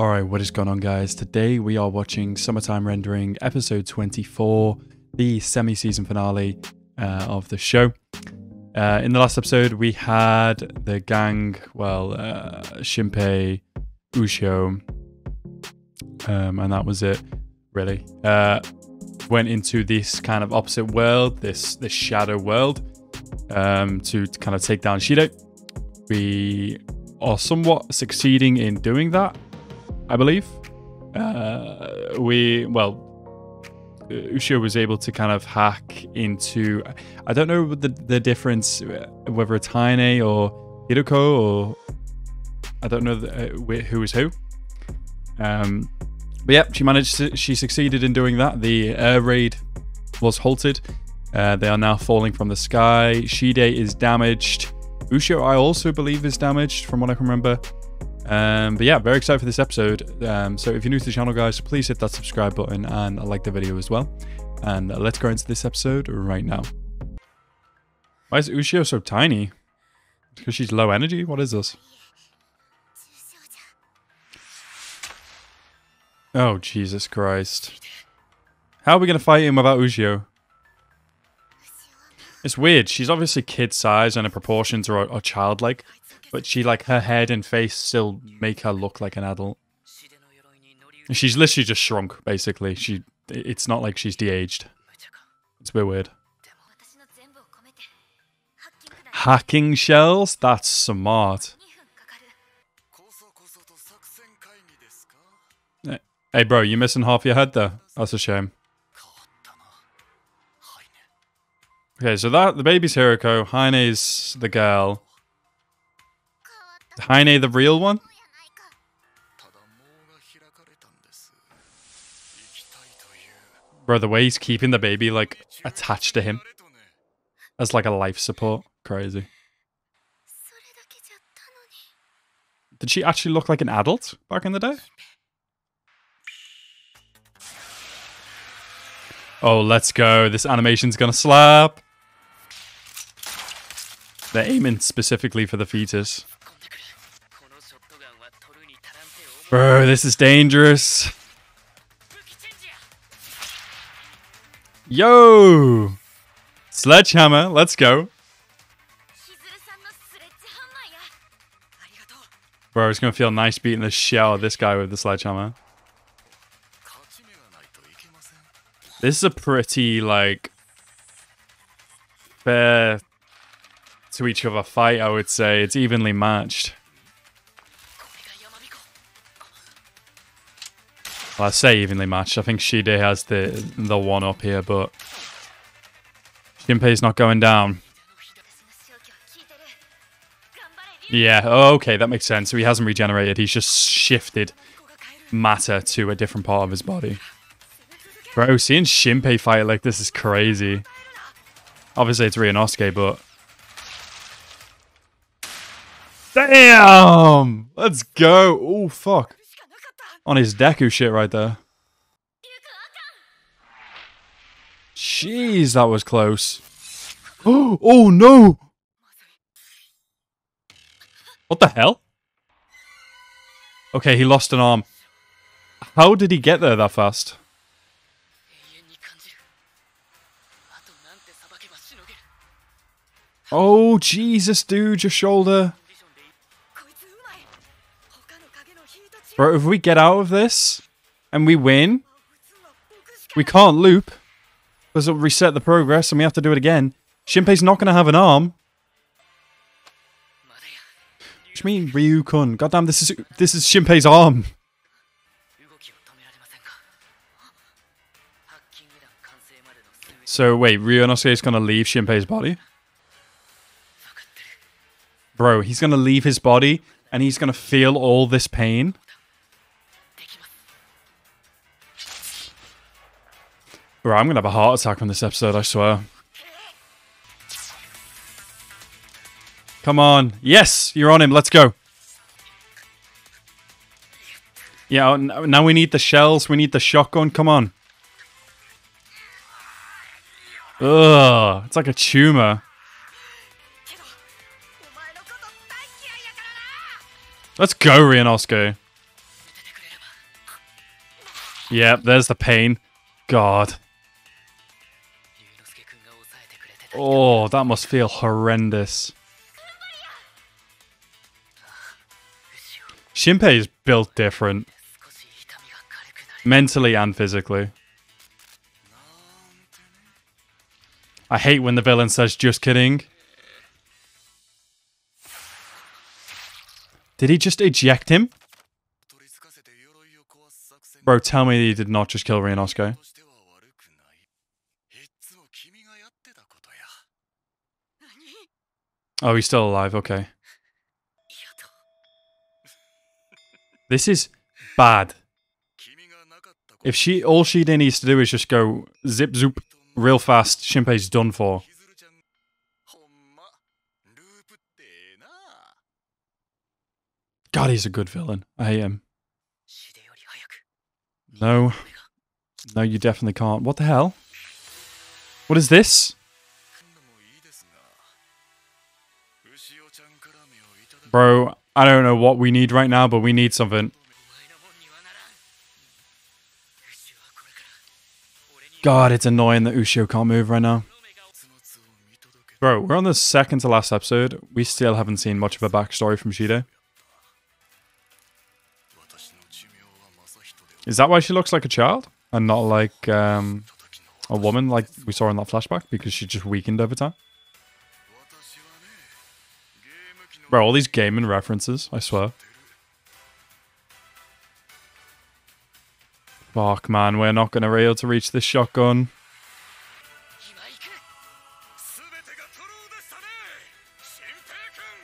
Alright, what is going on guys? Today we are watching Summertime Rendering episode 24, the semi-season finale uh, of the show. Uh, in the last episode we had the gang, well, uh, Shinpei, Ushio, um, and that was it, really. Uh, went into this kind of opposite world, this, this shadow world, um, to, to kind of take down Shide. We are somewhat succeeding in doing that. I believe. Uh, we, well, Ushio was able to kind of hack into, I don't know the, the difference, uh, whether it's Haine or Hiruko or I don't know the, uh, who is who. Um, but yeah, she managed to, she succeeded in doing that. The air raid was halted. Uh, they are now falling from the sky. Shide is damaged. Ushio, I also believe, is damaged from what I can remember. Um, but yeah, very excited for this episode. Um, so if you're new to the channel, guys, please hit that subscribe button and like the video as well. And let's go into this episode right now. Why is Ushio so tiny? Because she's low energy? What is this? Oh, Jesus Christ. How are we going to fight him without Ushio? It's weird. She's obviously kid size and her proportions are, are childlike. But she, like, her head and face still make her look like an adult. She's literally just shrunk, basically. She, It's not like she's de-aged. It's a bit weird. Hacking shells? That's smart. Eh, hey, bro, you're missing half your head there. That's a shame. Okay, so that the baby's Hiruko, Haine's the girl. Haine the real one? Bro, the way he's keeping the baby, like, attached to him. As, like, a life support. Crazy. Did she actually look like an adult back in the day? Oh, let's go. This animation's gonna slap. They're aiming specifically for the fetus. Bro, this is dangerous. Yo! Sledgehammer, let's go. Bro, it's gonna feel nice beating the shell of this guy with the sledgehammer. This is a pretty, like, fair to each other fight, I would say. It's evenly matched. Well, I say evenly matched. I think Shide has the the one up here, but Shinpei's not going down. Yeah, okay, that makes sense. So he hasn't regenerated. He's just shifted matter to a different part of his body. Bro, seeing Shinpei fight like this is crazy. Obviously, it's Ryunosuke, but... Damn! Let's go! Oh, fuck. On his Deku shit right there. Jeez, that was close. Oh, oh no! What the hell? Okay, he lost an arm. How did he get there that fast? Oh, Jesus, dude, your shoulder. Bro, if we get out of this and we win, we can't loop because it'll reset the progress and we have to do it again. Shinpei's not going to have an arm. What do you mean, Ryu-kun? Goddamn, this is this is Shinpei's arm. So wait, Ryu Ryunosuke is going to leave Shinpei's body? Bro, he's going to leave his body and he's going to feel all this pain? Bro, I'm to have a heart attack on this episode, I swear. Come on. Yes, you're on him. Let's go. Yeah, oh, now we need the shells. We need the shotgun. Come on. Ugh, it's like a tumor. Let's go, Ryunosuke. Yep, there's the pain. God. Oh, that must feel horrendous. Shinpei is built different. Mentally and physically. I hate when the villain says, just kidding. Did he just eject him? Bro, tell me he did not just kill Ryunosuke. Oh, he's still alive, okay. This is bad. If she all she needs to do is just go zip zoop real fast, Shinpei's done for. God, he's a good villain. I him. No. No, you definitely can't. What the hell? What is this? Bro, I don't know what we need right now, but we need something. God, it's annoying that Ushio can't move right now. Bro, we're on the second to last episode. We still haven't seen much of a backstory from Shide. Is that why she looks like a child? And not like um, a woman like we saw in that flashback? Because she just weakened over time? Bro, all these gaming references, I swear. Fuck, man, we're not going to be able to reach this shotgun.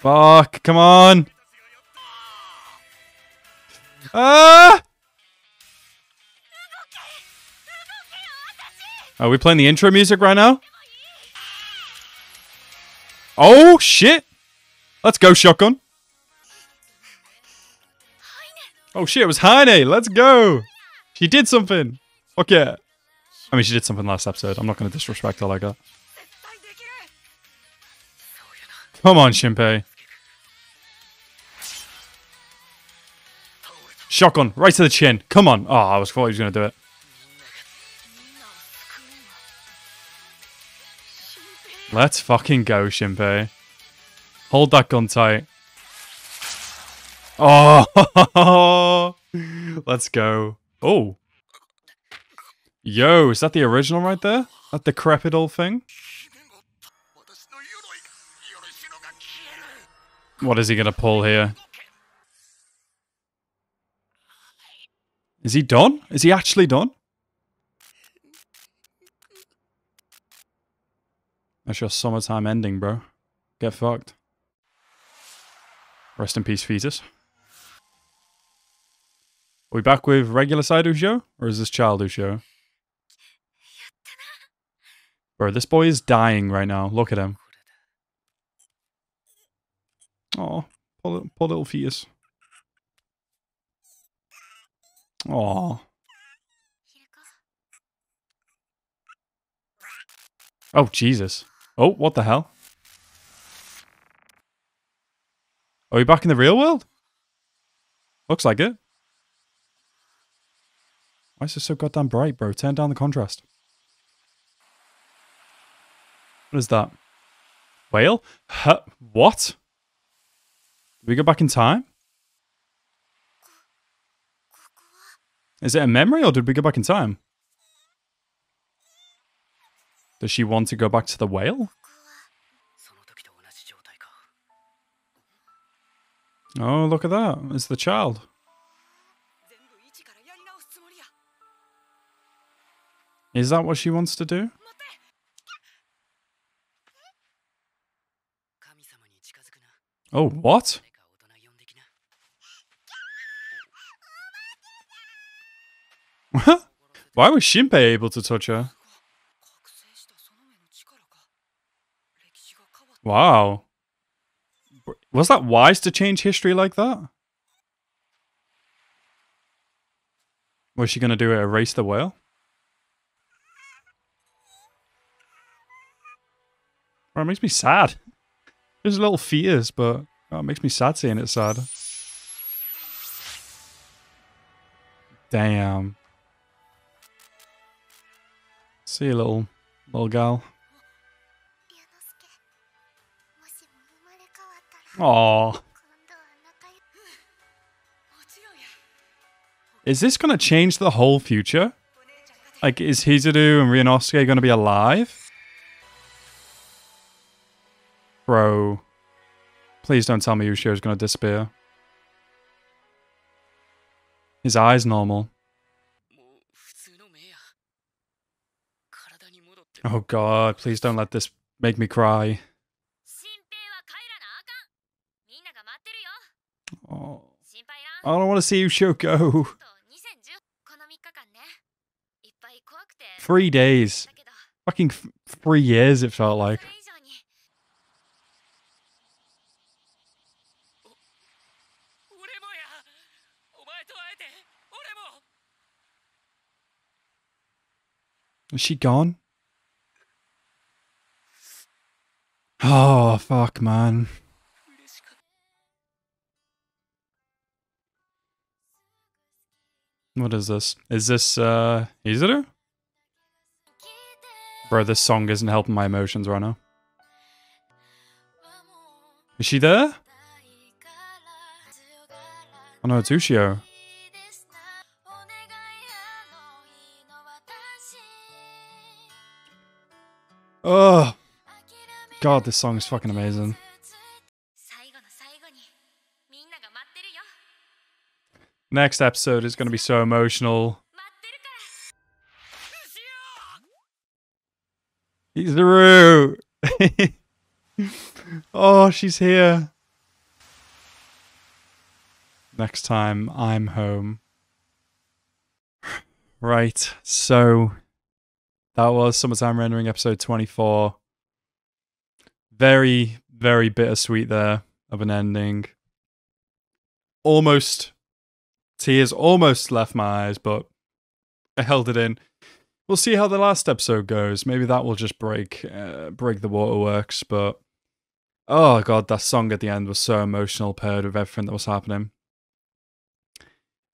Fuck, come on! Ah! Are we playing the intro music right now? Oh, shit! Let's go, shotgun. Oh, shit, it was Haine. Let's go. She did something. Fuck yeah. I mean, she did something last episode. I'm not going to disrespect her like that. Come on, Shinpei. Shotgun, right to the chin. Come on. Oh, I was thought he was going to do it. Let's fucking go, Shinpei. Hold that gun tight. Oh, let's go. Oh. Yo, is that the original right there? That decrepit old thing? What is he going to pull here? Is he done? Is he actually done? That's your summertime ending, bro. Get fucked. Rest in peace, fetus. Are we back with regular side Ushio? Or is this child Ushio? Bro, this boy is dying right now. Look at him. Oh, poor, poor little fetus. Oh. Oh, Jesus. Oh, what the hell? Are we back in the real world? Looks like it. Why is it so goddamn bright, bro? Turn down the contrast. What is that? Whale? Huh? What? Did we go back in time? Is it a memory or did we go back in time? Does she want to go back to the whale? Oh, look at that. It's the child. Is that what she wants to do? Oh, what? Why was Shinpei able to touch her? Wow. Was that wise to change history like that? Was she going to do it, erase the whale? Well, it makes me sad. There's a little fears, but oh, it makes me sad seeing it sad. Damn. See you, little little gal. Oh, Is this going to change the whole future? Like, is Hizuru and Ryunosuke going to be alive? Bro. Please don't tell me Ushio's going to disappear. His eye's normal. Oh god, please don't let this make me cry. Oh. I don't want to see you Shoko. Three days. Fucking three years it felt like. Is she gone? Oh, fuck, man. What is this? Is this, uh, Hizuru? Bro, this song isn't helping my emotions right now. Is she there? Oh no, it's Ushio. Oh, God, this song is fucking amazing. Next episode is going to be so emotional. He's the root. oh, she's here. Next time I'm home. Right, so that was Summertime Rendering episode 24. Very, very bittersweet there of an ending. Almost tears almost left my eyes, but I held it in. We'll see how the last episode goes. Maybe that will just break uh, break the waterworks. But oh god, that song at the end was so emotional, paired with everything that was happening.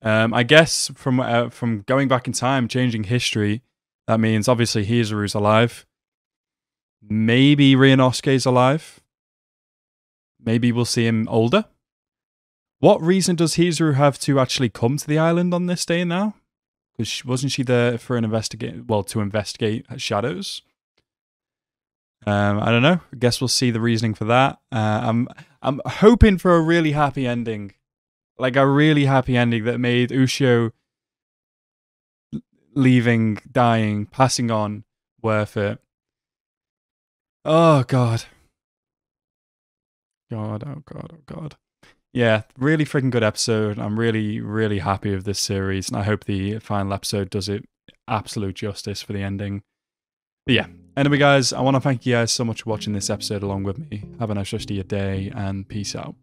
Um, I guess from uh, from going back in time, changing history, that means obviously Hizuru's alive. Maybe Ryunosuke's alive. Maybe we'll see him older. What reason does Hizuru have to actually come to the island on this day now? Because wasn't she there for an investigate? Well, to investigate shadows. Um, I don't know. I guess we'll see the reasoning for that. Uh, I'm I'm hoping for a really happy ending, like a really happy ending that made Ushio leaving, dying, passing on worth it. Oh god. God, oh god, oh god. Yeah, really freaking good episode. I'm really, really happy with this series, and I hope the final episode does it absolute justice for the ending. But yeah, anyway, guys, I want to thank you guys so much for watching this episode along with me. Have a nice rest of your day, and peace out.